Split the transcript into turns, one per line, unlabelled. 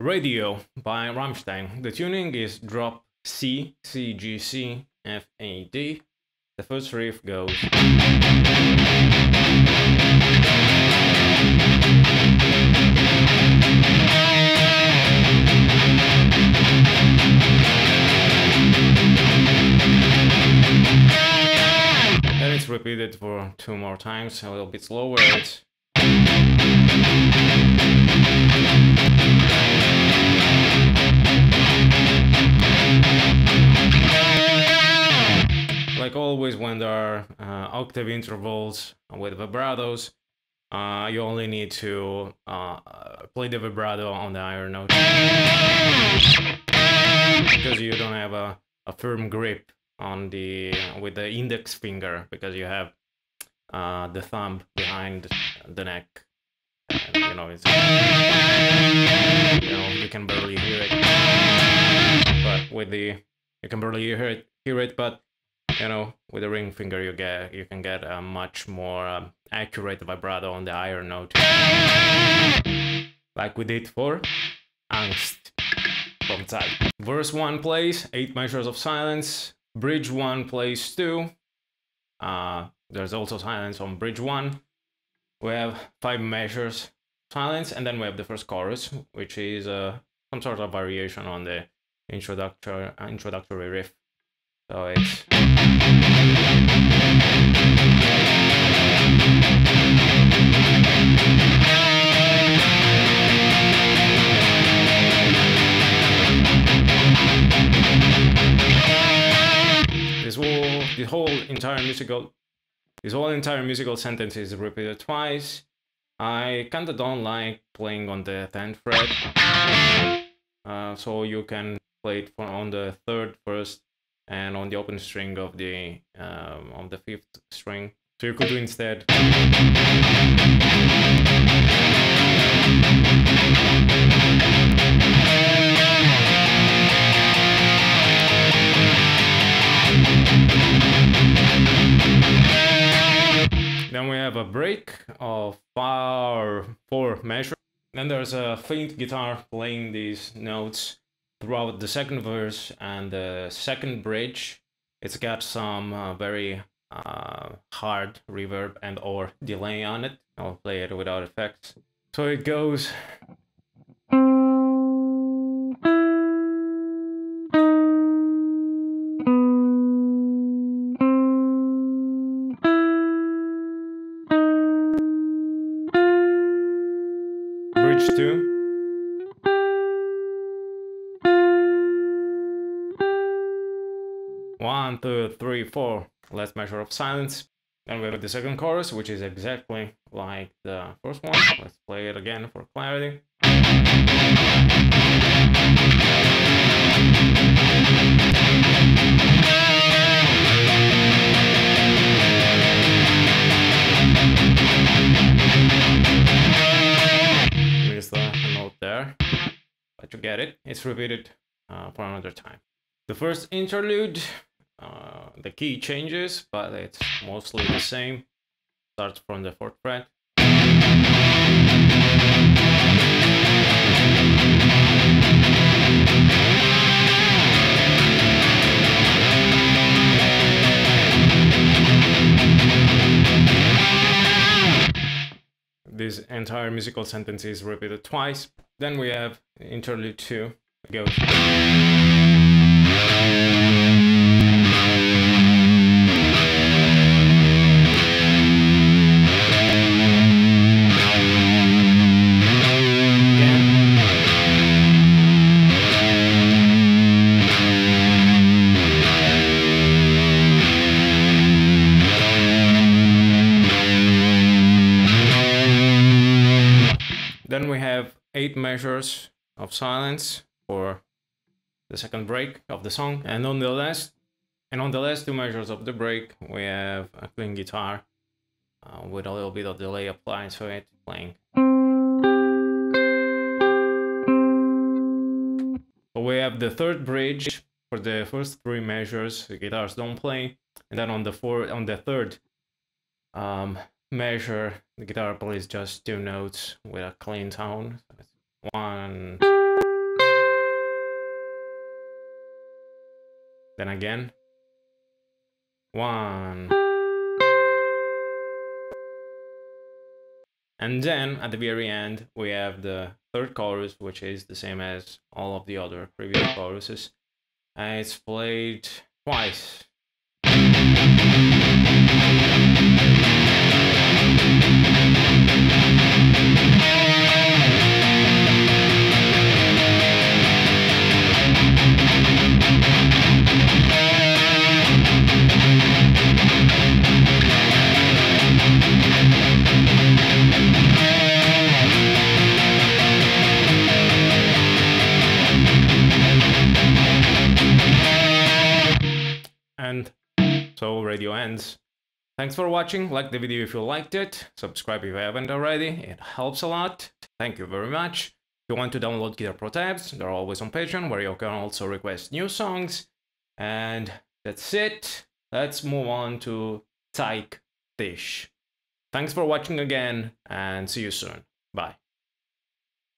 Radio by Rammstein. The tuning is drop C, C, G, C, F, A, D. The first riff goes. And it's repeated for two more times, a little bit slower. It's like always when there are uh, octave intervals with vibratos, uh, you only need to uh, play the vibrato on the higher note because you don't have a, a firm grip on the with the index finger because you have uh, the thumb behind the neck. You know, it's you know you can barely hear it, but with the you can barely hear it, hear it, but you know with the ring finger you get you can get a much more um, accurate vibrato on the higher note, like we did for Angst from Zeit. Verse one plays eight measures of silence. Bridge one plays two. Uh, there's also silence on bridge one. We have five measures silence, and then we have the first chorus, which is uh, some sort of variation on the introductory introductory riff. So it's the whole entire musical this whole entire musical sentence is repeated twice. I kinda don't like playing on the 10th fret, uh, so you can play it on the third first and on the open string of the um, on the fifth string. So you could do instead. Then we have a break of four, four measures. Then there's a faint guitar playing these notes throughout the second verse and the second bridge. It's got some uh, very uh, hard reverb and or delay on it. I'll play it without effects. So it goes. One, two, three, four. Last measure of silence. And we have the second chorus, which is exactly like the first one. Let's play it again for clarity. But you get it. It's repeated uh, for another time. The first interlude, uh, the key changes, but it's mostly the same. Starts from the fourth fret. This entire musical sentence is repeated twice. Then we have interlude two. It goes. Then we have eight measures of silence for the second break of the song, and on the last and on the last two measures of the break, we have a clean guitar uh, with a little bit of delay applied to it, playing. We have the third bridge for the first three measures. The guitars don't play, and then on the four on the third um, measure, the guitar plays just two notes with a clean tone. One. Then again. One. And then at the very end, we have the third chorus, which is the same as all of the other previous choruses. And it's played twice. And so radio ends. Thanks for watching, like the video if you liked it, subscribe if you haven't already, it helps a lot. Thank you very much. If you want to download Guitar Pro tabs, they're always on Patreon, where you can also request new songs. And that's it. Let's move on to Zeig dich. Thanks for watching again, and see you soon. Bye.